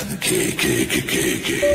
K K K K K.